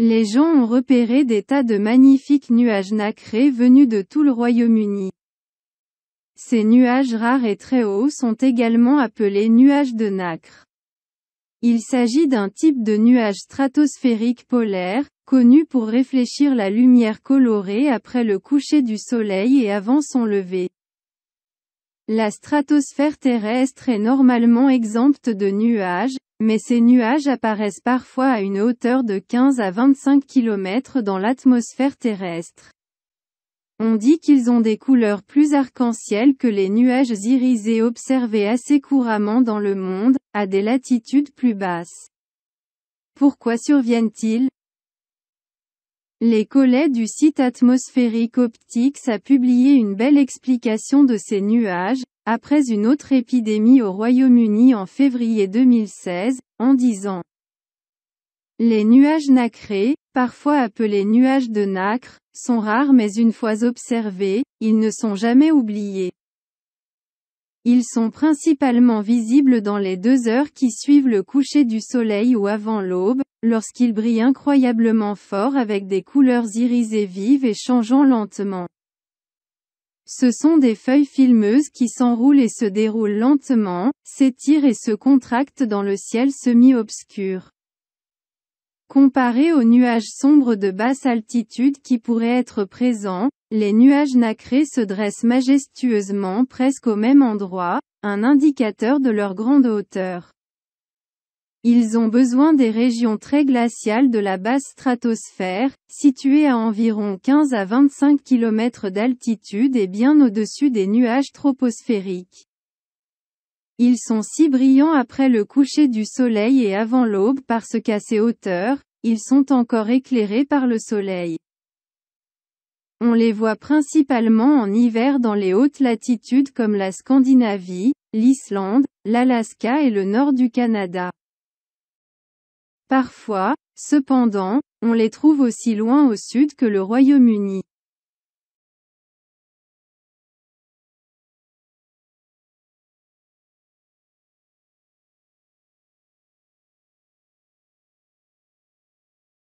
Les gens ont repéré des tas de magnifiques nuages nacrés venus de tout le Royaume-Uni. Ces nuages rares et très hauts sont également appelés nuages de nacre. Il s'agit d'un type de nuage stratosphérique polaire, connu pour réfléchir la lumière colorée après le coucher du soleil et avant son lever. La stratosphère terrestre est normalement exempte de nuages, mais ces nuages apparaissent parfois à une hauteur de 15 à 25 km dans l'atmosphère terrestre. On dit qu'ils ont des couleurs plus arc-en-ciel que les nuages irisés observés assez couramment dans le monde, à des latitudes plus basses. Pourquoi surviennent-ils? Les collègues du site atmosphérique Optics a publié une belle explication de ces nuages, après une autre épidémie au Royaume-Uni en février 2016, en disant Les nuages nacrés, parfois appelés nuages de nacre, sont rares mais une fois observés, ils ne sont jamais oubliés. Ils sont principalement visibles dans les deux heures qui suivent le coucher du soleil ou avant l'aube, lorsqu'ils brillent incroyablement fort avec des couleurs irisées vives et changeant lentement. Ce sont des feuilles filmeuses qui s'enroulent et se déroulent lentement, s'étirent et se contractent dans le ciel semi-obscur. Comparés aux nuages sombres de basse altitude qui pourraient être présents, les nuages nacrés se dressent majestueusement presque au même endroit, un indicateur de leur grande hauteur. Ils ont besoin des régions très glaciales de la basse stratosphère, situées à environ 15 à 25 km d'altitude et bien au-dessus des nuages troposphériques. Ils sont si brillants après le coucher du soleil et avant l'aube parce qu'à ces hauteurs, ils sont encore éclairés par le soleil. On les voit principalement en hiver dans les hautes latitudes comme la Scandinavie, l'Islande, l'Alaska et le nord du Canada. Parfois, cependant, on les trouve aussi loin au sud que le Royaume-Uni.